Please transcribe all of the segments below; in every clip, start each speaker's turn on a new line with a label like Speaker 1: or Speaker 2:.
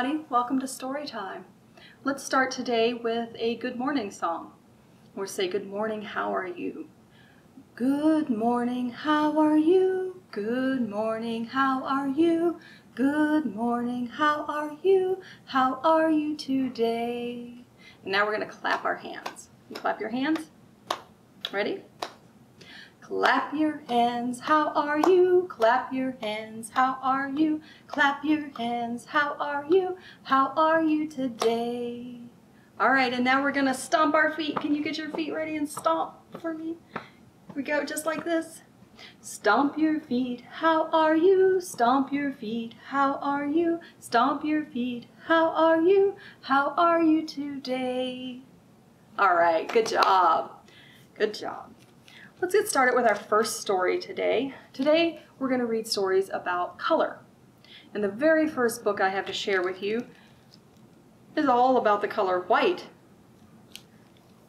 Speaker 1: everybody. Welcome to story time. Let's start today with a good morning song. Or say good morning, how are you? Good morning, how are you? Good morning, how are you? Good morning, how are you? How are you today? And now we're going to clap our hands. You clap your hands. Ready? Clap your hands, how are you? Clap your hands, how are you? Clap your hands, how are you? How are you today? All right, and now we're gonna stomp our feet. Can you get your feet ready and stomp for me? We go just like this. Stomp your feet, how are you? Stomp your feet, how are you? Stomp your feet, how are you? How are you today? All right, good job. Good job. Let's get started with our first story today. Today, we're going to read stories about color. And the very first book I have to share with you is all about the color white.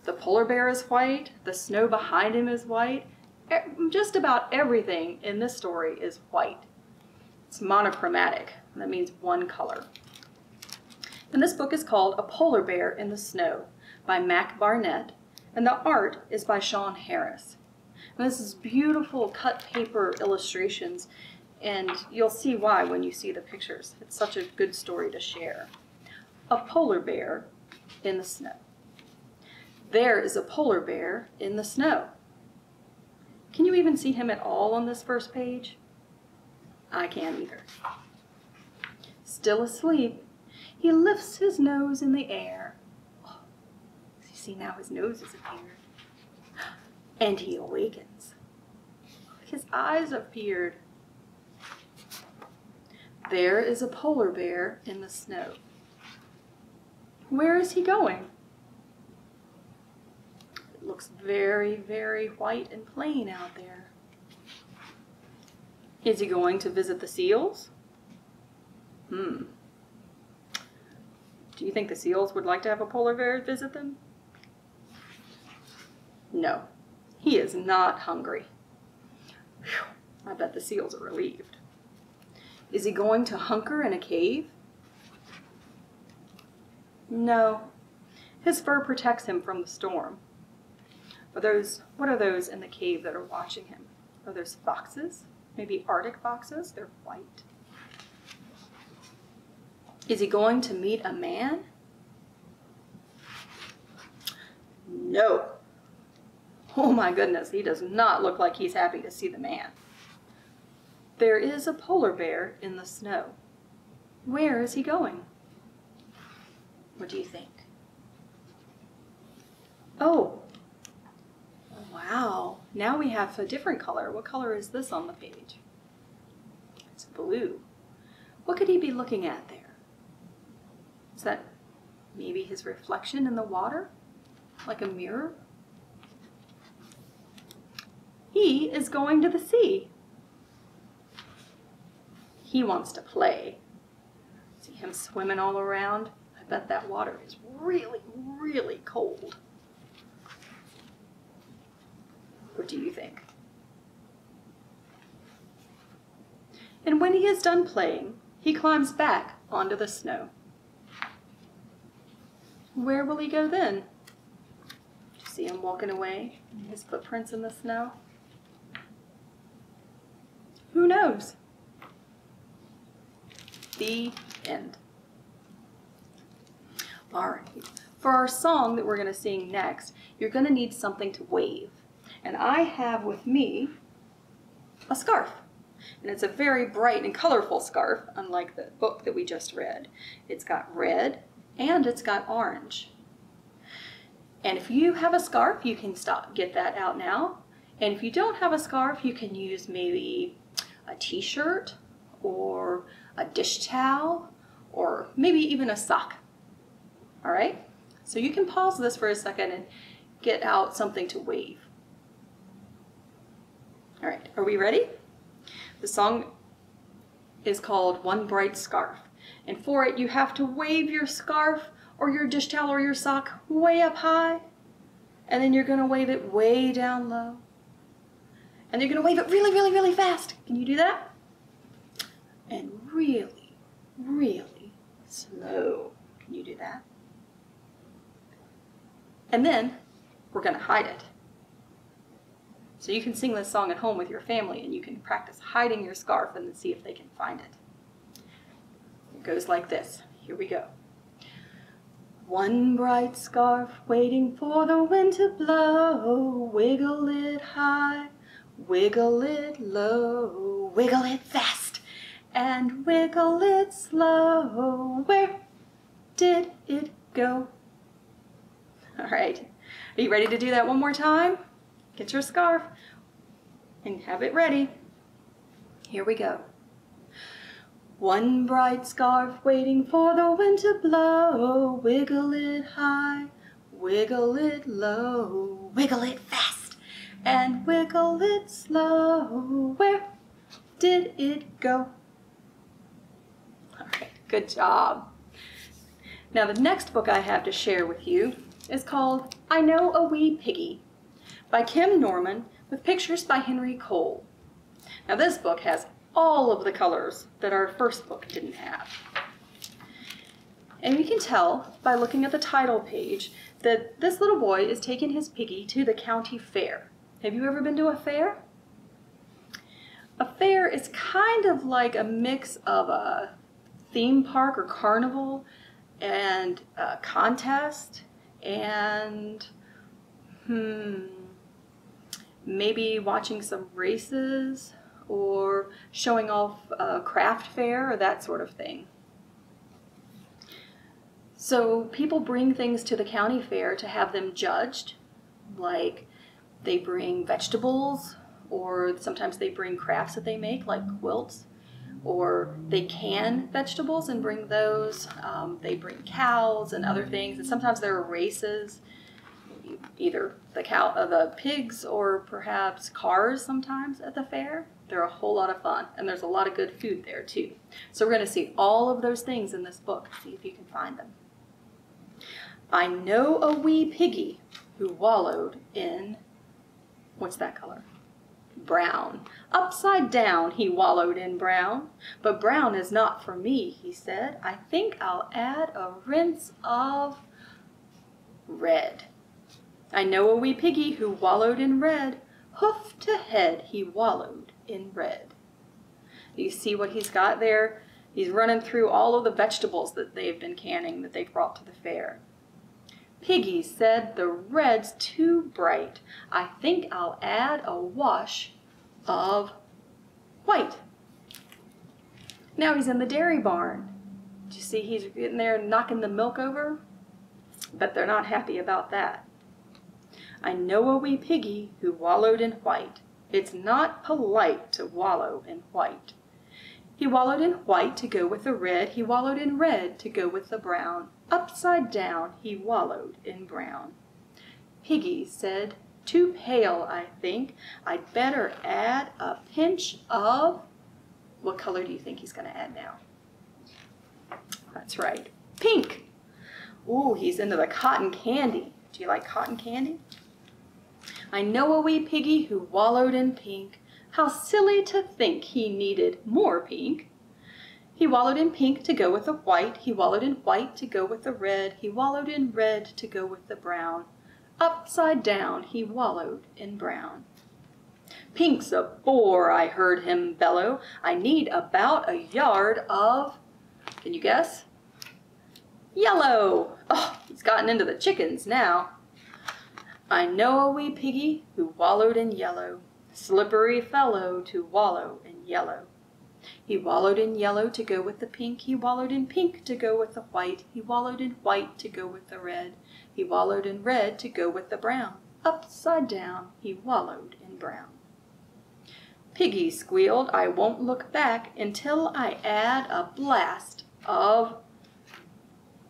Speaker 1: The polar bear is white, the snow behind him is white. Just about everything in this story is white. It's monochromatic, that means one color. And this book is called A Polar Bear in the Snow by Mac Barnett, and the art is by Shawn Harris. And this is beautiful cut paper illustrations, and you'll see why when you see the pictures. It's such a good story to share. A polar bear in the snow. There is a polar bear in the snow. Can you even see him at all on this first page? I can't either. Still asleep, he lifts his nose in the air. Oh, you see now his nose has appeared and he awakens. His eyes appeared. There is a polar bear in the snow. Where is he going? It looks very, very white and plain out there. Is he going to visit the seals? Hmm. Do you think the seals would like to have a polar bear visit them? No, he is not hungry. Whew, I bet the seals are relieved. Is he going to hunker in a cave? No. His fur protects him from the storm. Are those, what are those in the cave that are watching him? Are those foxes? Maybe Arctic foxes? They're white. Is he going to meet a man? No. Oh my goodness, he does not look like he's happy to see the man. There is a polar bear in the snow. Where is he going? What do you think? Oh, wow. Now we have a different color. What color is this on the page? It's blue. What could he be looking at there? Is that maybe his reflection in the water? Like a mirror? He is going to the sea. He wants to play. See him swimming all around? I bet that water is really, really cold. What do you think? And when he is done playing, he climbs back onto the snow. Where will he go then? Do you see him walking away, his footprints in the snow? Who knows? The end. All right. For our song that we're going to sing next, you're going to need something to wave. And I have with me a scarf. And it's a very bright and colorful scarf, unlike the book that we just read. It's got red and it's got orange. And if you have a scarf, you can stop, get that out now. And if you don't have a scarf, you can use maybe a t-shirt or a dish towel or maybe even a sock. All right? So you can pause this for a second and get out something to wave. All right, are we ready? The song is called One Bright Scarf. And for it, you have to wave your scarf or your dish towel or your sock way up high. And then you're going to wave it way down low. And you're to wave it really, really, really fast. Can you do that? And really, really slow. Can you do that? And then we're to hide it. So you can sing this song at home with your family and you can practice hiding your scarf and then see if they can find it. It goes like this. Here we go. One bright scarf waiting for the wind to blow. Wiggle it high, wiggle it low, wiggle it fast, and wiggle it slow. Where did it go? All right. Are you ready to do that one more time? Get your scarf and have it ready. Here we go. One bright scarf waiting for the wind to blow. Wiggle it high, wiggle it low, wiggle it fast, and wiggle it slow. Where did it go? All right, good job. Now the next book I have to share with you is called I Know a Wee Piggy by Kim Norman with pictures by Henry Cole. Now this book has all of the colors that our first book didn't have. And you can tell by looking at the title page that this little boy is taking his piggy to the county fair. Have you ever been to a fair? A fair is kind of like a mix of a theme park or carnival and a contest and hmm, maybe watching some races or showing off a craft fair or that sort of thing. So people bring things to the county fair to have them judged, like they bring vegetables, or sometimes they bring crafts that they make, like quilts, or they can vegetables and bring those. Um, they bring cows and other things, and sometimes there are races either the cow, uh, the pigs, or perhaps cars sometimes at the fair. They're a whole lot of fun, and there's a lot of good food there too. So we're going to see all of those things in this book. See if you can find them. I know a wee piggy who wallowed in what's that color? Brown. Upside down he wallowed in brown. But brown is not for me, he said. I think I'll add a rinse of red. I know a wee piggy who wallowed in red. Hoof to head he wallowed in red. You see what he's got there? He's running through all of the vegetables that they've been canning that they've brought to the fair. Piggy said the red's too bright. I think I'll add a wash of white. Now he's in the dairy barn. Do you see he's getting there knocking the milk over? But they're not happy about that. I know a wee piggy who wallowed in white. It's not polite to wallow in white. He wallowed in white to go with the red. He wallowed in red to go with the brown. Upside down he wallowed in brown. Piggy said, Too pale, I think. I'd better add a pinch of. What color do you think he's going to add now? That's right, pink. Ooh, he's into the cotton candy. Do you like cotton candy? I know a wee piggy who wallowed in pink. How silly to think he needed more pink. He wallowed in pink to go with the white. He wallowed in white to go with the red. He wallowed in red to go with the brown. Upside down he wallowed in brown. Pink's a bore, I heard him bellow. I need about a yard of, can you guess? Yellow. Oh, he's gotten into the chickens now. I know a wee piggy who wallowed in yellow, slippery fellow to wallow in yellow. He wallowed in yellow to go with the pink, he wallowed in pink to go with the white, he wallowed in white to go with the red, he wallowed in red to go with the brown. Upside down he wallowed in brown. Piggy squealed, I won't look back until I add a blast of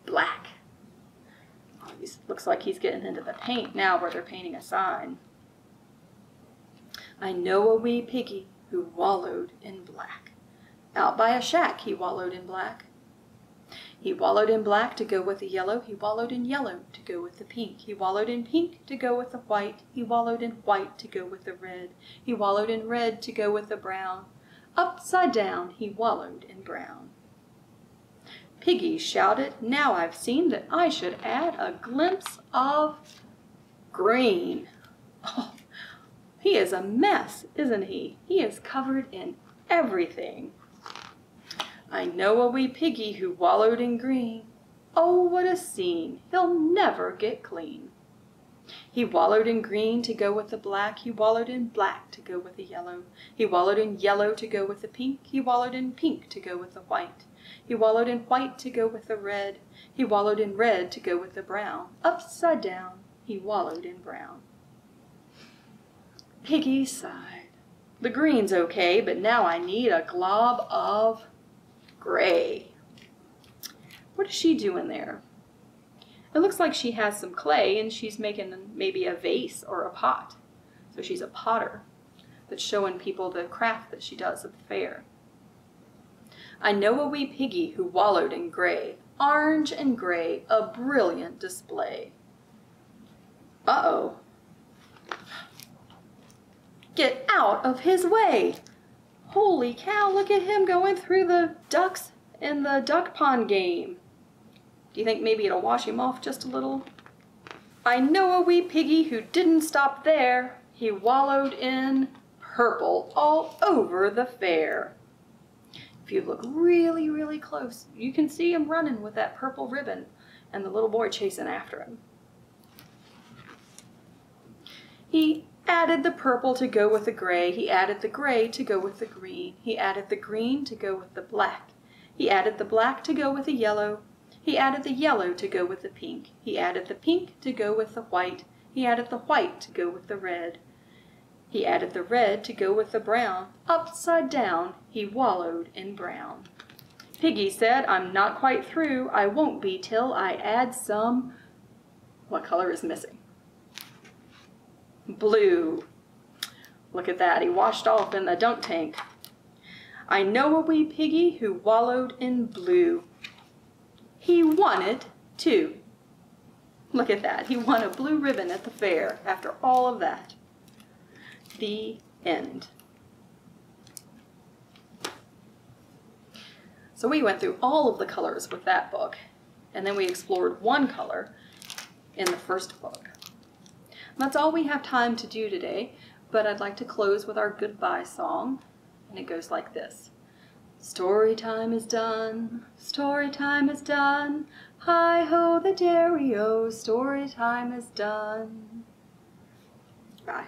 Speaker 1: black. Oh, he looks like he's getting into the paint now where they're painting a sign. I know a wee piggy who wallowed in black. Out by a shack he wallowed in black. He wallowed in black to go with the yellow. He wallowed in yellow to go with the pink. He wallowed in pink to go with the white. He wallowed in white to go with the red. He wallowed in red to go with the brown. Upside down he wallowed in brown. Piggy shouted, Now I've seen that I should add a glimpse of green. Oh, he is a mess, isn't he? He is covered in everything. I know a wee piggy who wallowed in green. Oh, what a scene! He'll never get clean. He wallowed in green to go with the black. He wallowed in black to go with the yellow. He wallowed in yellow to go with the pink. He wallowed in pink to go with the white. He wallowed in white to go with the red. He wallowed in red to go with the brown. Upside down, he wallowed in brown. Piggy sighed. The green's okay, but now I need a glob of gray. What is she doing there? It looks like she has some clay and she's making maybe a vase or a pot. So she's a potter that's showing people the craft that she does at the fair. I know a wee piggy who wallowed in gray, orange and gray, a brilliant display. Uh-oh. Get out of his way! Holy cow, look at him going through the ducks in the duck pond game. Do you think maybe it'll wash him off just a little? I know a wee piggy who didn't stop there. He wallowed in purple all over the fair. If you look really, really close, you can see him running with that purple ribbon and the little boy chasing after him. He added the purple to go with the gray. He added the gray to go with the green. He added the green to go with the black. He added the black to go with the yellow. He added the yellow to go with the pink. He added the pink to go with the white. He added the white to go with the red. He added the red to go with the brown. Upside down, he wallowed in brown. Piggy said, I'm not quite through. I won't be till I add some... What color is missing? Blue. Look at that. He washed off in the dunk tank. I know a wee piggy who wallowed in blue. He it, too. Look at that. He won a blue ribbon at the fair after all of that. The end. So we went through all of the colors with that book, and then we explored one color in the first book. That's all we have time to do today, but I'd like to close with our goodbye song, and it goes like this. Story time is done, story time is done, hi-ho the dairy-o, story time is done. Bye.